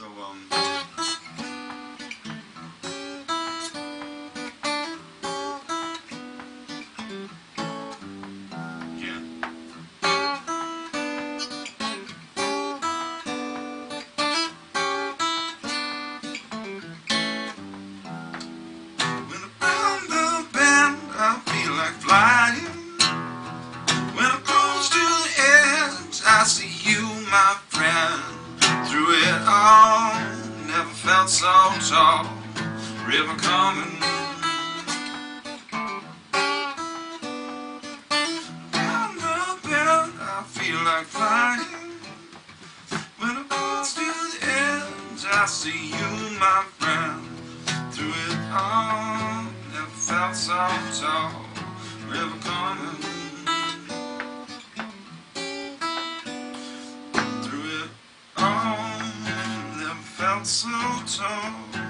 So, um. Through it all, never felt so tall. River Common. Bend, I feel like flying. When I'm to the edge, I see you, my friend. Through it all, never felt so tall. River Common. Through it